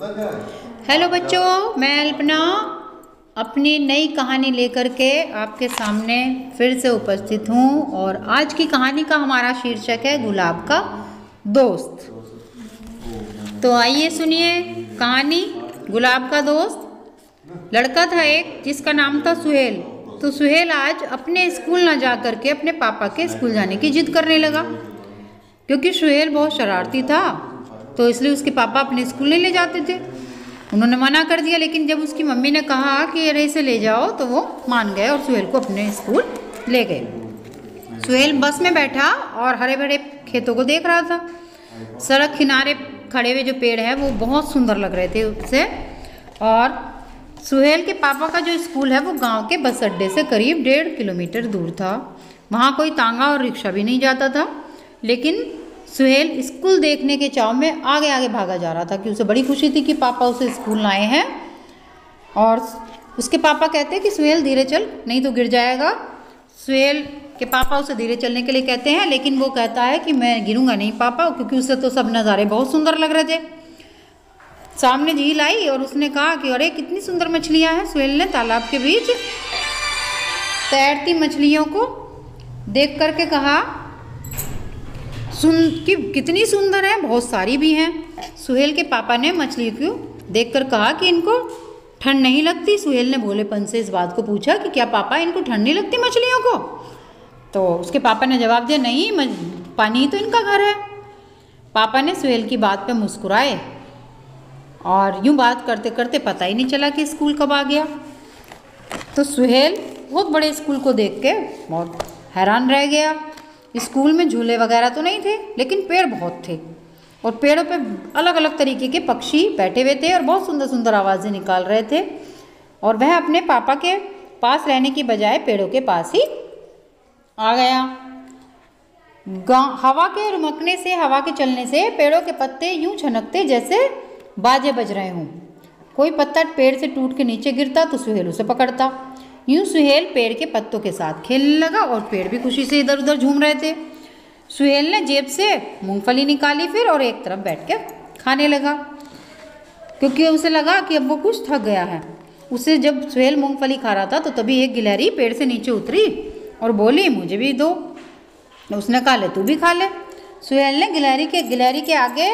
Hello बच्चों, मैं अल्पना। अपनी नई कहानी लेकर के आपके सामने फिर से उपस्थित हूँ और आज की कहानी का हमारा शीर्षक है गुलाब का दोस्त। तो आइए सुनिए कहानी, गुलाब का दोस्त। लड़का था एक, जिसका नाम था सुहेल। तो सुहेल आज अपने स्कूल ना जा कर के अपने पापा के स्कूल जाने की जिद करने लगा। क्योंकि सुहेल बहुत शरारती था तो इसलिए उसके पापा अपने स्कूल नहीं ले जाते थे। उन्होंने मना कर दिया, लेकिन जब उसकी मम्मी ने कहा कि अरे इसे ले जाओ तो वो मान गए और सुहेल को अपने स्कूल ले गए। सुहेल बस में बैठा और हरे भरे खेतों को देख रहा था। सड़क किनारे खड़े हुए जो पेड़ है, वो बहुत सुंदर लग रहे थे उससे। और सुहेल के पापा का जो स्कूल है, वो गाँव के बस अड्डे से करीब डेढ़ किलोमीटर दूर था। वहाँ कोई तांगा और रिक्शा भी नहीं जाता था, लेकिन सुहेल स्कूल देखने के चाव में आगे आगे भागा जा रहा था कि उसे बड़ी खुशी थी कि पापा उसे स्कूल लाए हैं। और उसके पापा कहते हैं कि, सुहेल, धीरे चल, नहीं तो गिर जाएगा। सुहेल के पापा उसे धीरे चलने के लिए कहते हैं, लेकिन वो कहता है कि, मैं गिरूँगा नहीं पापा, क्योंकि उसे तो सब नज़ारे बहुत सुंदर लग रहे थे। सामने झील आई और उसने कहा कि, अरे, कितनी सुंदर मछलियाँ हैं सुहेल ने, तालाब के बीच। तैरती मछलियों को देख करके कहा सुन, कि कितनी सुंदर है, बहुत सारी भी हैं। सुहेल के पापा ने मछली को देखकर कहा कि इनको ठंड नहीं लगती। सुहेल ने भोलेपन से इस बात को पूछा कि क्या पापा, इनको ठंड नहीं लगती मछलियों को? तो उसके पापा ने जवाब दिया, नहीं पानी तो इनका घर है। पापा ने सुहेल की बात पे मुस्कुराए और यूँ बात करते करते पता ही नहीं चला कि स्कूल कब आ गया। तो सुहेल बहुत बड़े स्कूल को देख के बहुत हैरान रह गया। स्कूल में झूले वगैरह तो नहीं थे, लेकिन पेड़ बहुत थे। और पेड़ों पे अलग अलग तरीके के पक्षी बैठे हुए थे और बहुत सुंदर सुंदर आवाज़ें निकाल रहे थे। और वह अपने पापा के पास रहने की बजाय पेड़ों के पास ही आ गया। हवा के रुमकने से, हवा के चलने से पेड़ों के पत्ते यूँ छनकते जैसे बाजे बज रहे हों। कोई पत्ता पेड़ से टूट के नीचे गिरता तो सुहेल उसे पकड़ता। यूँ सुहेल पेड़ के पत्तों के साथ खेलने लगा और पेड़ भी खुशी से इधर उधर झूम रहे थे। सुहेल ने जेब से मूंगफली निकाली फिर और एक तरफ़ बैठ के खाने लगा। क्योंकि उसे लगा कि अब वो कुछ थक गया है। उसे जब सुहेल मूंगफली खा रहा था तो तभी एक गिलहरी पेड़ से नीचे उतरी और बोली, मुझे भी दो। उसने कहा, ले, तू भी खा ले। सुहेल ने गिलहरी के गिलहरी के आगे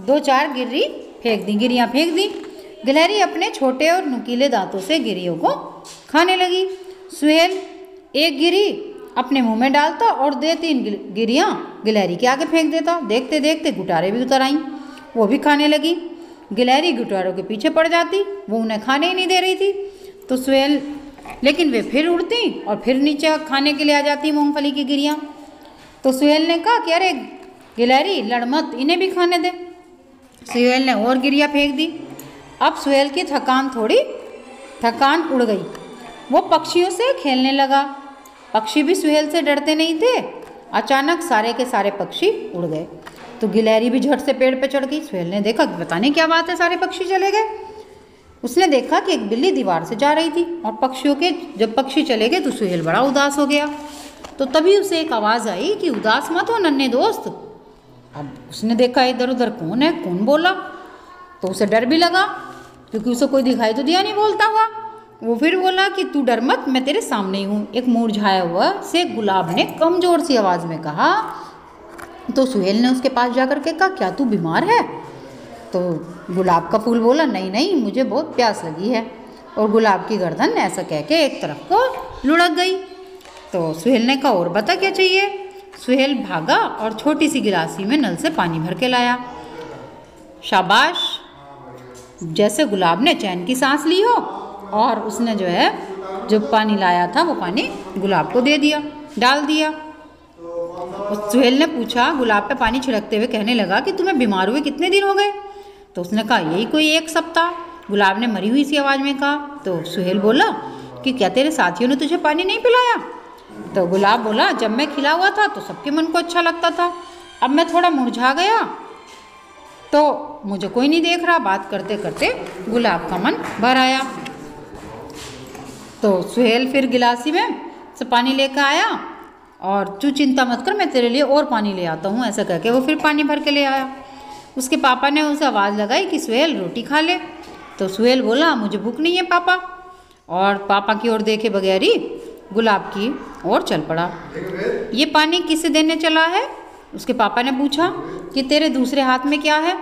दो चार गिर्री फेंक दी, गिरियाँ फेंक दी। गिलहरी अपने छोटे और नुकीले दांतों से गिरियों को खाने लगी। सुहेल एक गिरी, अपने मुँह में डालता और दे तीन गिरियाँ गिलहरी के आगे फेंक देता। देखते देखते गुटारे भी उतर आईं। वो भी खाने लगी। गिलहरी गुटारों के पीछे पड़ जाती। वो उन्हें खाने ही नहीं दे रही थी। तो सुहेल, लेकिन वे फिर उड़ती और फिर नीचे खाने के लिए आ जाती मूँगफली की गिरियाँ। तो सुहेल ने कहा कि अरे, गिलहरी लड़मत इन्हें भी खाने दे। सुहेल ने और गिरिया फेंक दी। अब सुहेल की थकान थोड़ी, थकान उड़ गई। वो पक्षियों से खेलने लगा। पक्षी भी सुहेल से डरते नहीं थे। अचानक सारे के सारे पक्षी उड़ गए। तो गिलहरी भी झट से पेड़ पे चढ़ गई। सुहेल ने देखा पता नहीं क्या बात है, सारे पक्षी चले गए। उसने देखा कि एक बिल्ली दीवार से जा रही थी और पक्षियों के, जब पक्षी चले गए तो सुहेल बड़ा उदास हो गया। तो तभी उसे एक आवाज़ आई कि, उदास मत हो, नन्हे दोस्त। अब उसने देखा, इधर उधर कौन है? कौन बोला? तो उसे डर भी लगा, क्योंकि उसे कोई दिखाई तो दिया नहीं, बोलता हुआ। वो फिर बोला कि तू डर मत, मैं तेरे सामने ही हूँ। एक मुरझाया हुआ से गुलाब ने कमज़ोर सी आवाज़ में कहा तो सुहेल ने उसके पास जा कर के कहा, क्या तू बीमार है? तो गुलाब का फूल बोला, नहीं नहीं, मुझे बहुत प्यास लगी है। और गुलाब की गर्दन ऐसा कह के एक तरफ़ को लुढ़क गई। तो सुहेल ने कहा, और बता क्या चाहिए? सुहेल भागा और छोटी सी गिलासी में नल से पानी भर के लाया। शाबाश, जैसे गुलाब ने चैन की सांस ली हो और उसने जो है, जो पानी लाया था, वो पानी गुलाब को दे दिया, डाल दिया। सुहेल ने पूछा, गुलाब पे पानी छिड़कते हुए कहने लगा कि तुम्हें बीमार हुए कितने दिन हो गए? तो उसने कहा, यही कोई एक सप्ताह। गुलाब ने मरी हुई सी आवाज़ में कहा। तो सुहेल बोला कि, क्या तेरे साथियों ने तुझे पानी नहीं पिलाया? तो गुलाब बोला, जब मैं खिला हुआ था तो सबके मन को अच्छा लगता था। अब मैं थोड़ा मुरझा गया। तो मुझे कोई नहीं देख रहा। बात करते करते गुलाब का मन भर आया। तो सुहेल फिर गिलासी में से पानी लेकर आया और तू चिंता मत कर, मैं तेरे लिए और पानी ले आता हूँ, ऐसा करके वो फिर पानी भर के ले आया। उसके पापा ने उसे आवाज़ लगाई कि सुहेल रोटी खा ले। तो सुहेल बोला, मुझे भूख नहीं है पापा। और पापा की ओर देखे बगैर ही गुलाब की ओर चल पड़ा। ये पानी किसे देने चला है? उसके पापा ने पूछा। कि तेरे दूसरे हाथ में क्या है?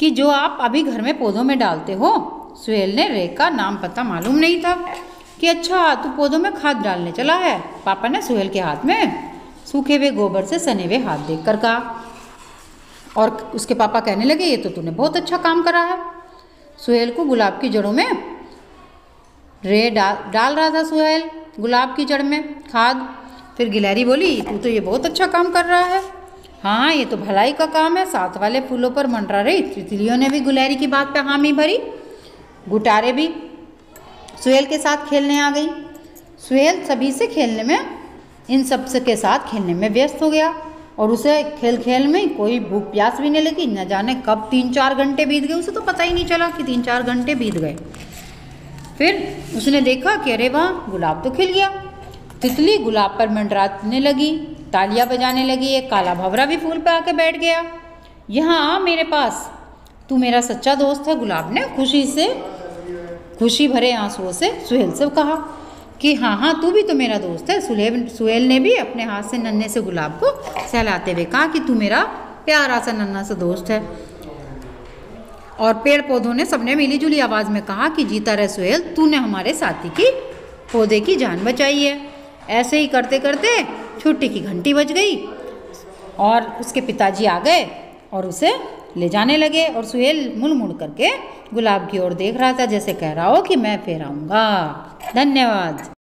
कि जो आप अभी घर में पौधों में डालते हो सुहेल ने रे का नाम पता मालूम नहीं था कि अच्छा तू पौधों में खाद डालने चला है। पापा ने सुहेल के हाथ में सूखे हुए गोबर से सने हुए हाथ देख कर कहा। और उसके पापा कहने लगे, ये तो तूने बहुत अच्छा काम करा है। सुहेल को गुलाब की जड़ों में रे डाल डाल रहा था सुहेल, गुलाब की जड़ में खाद। फिर गिलहरी बोली, तू तो ये बहुत अच्छा काम कर रहा है। हाँ ये तो भलाई का काम है, साथ वाले फूलों पर मंडरा रही, तितलियों ने भी गुलहरी की बात पे हामी भरी। गुटारे भी। सुहेल के साथ खेलने आ गई। सुहेल सभी से खेलने में, इन सबसे के साथ खेलने में व्यस्त हो गया और उसे खेल खेल में कोई भूख प्यास भी नहीं लगी। न जाने कब तीन चार घंटे बीत गए। उसे तो पता ही नहीं चला कि तीन चार घंटे बीत गए। फिर उसने देखा कि अरे वाह, गुलाब तो खिल गया। तितली गुलाब पर मंडराने लगी, तालियाँ बजाने लगी, एक काला भवरा भी फूल पर आके बैठ गया। यहाँ आ मेरे पास। तू मेरा सच्चा दोस्त है, गुलाब ने खुशी से, खुशी भरे आंसुओं से सुहेल से कहा कि हाँ हाँ तू भी तो मेरा दोस्त है। सुहेल सुहेल ने भी अपने हाथ से नन्हे से गुलाब को सहलाते हुए कहा कि तू मेरा प्यारा सा नन्हा सा दोस्त है। और पेड़ पौधों ने सबने मिली जुली आवाज़ में कहा कि जीता रहे सुहेल, तूने हमारे साथी की, पौधे की जान बचाई है। ऐसे ही करते करते छुट्टी की घंटी बज गई और उसके पिताजी आ गए और उसे ले जाने लगे और सुहेल मुड़ मुड़ करके गुलाब की ओर देख रहा था, जैसे कह रहा हो कि मैं फिर आऊँगा। धन्यवाद।